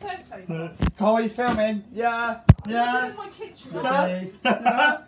Sanitizer. Carl, you filming? Yeah. Yeah. I'm in my kitchen. Yeah. Yeah.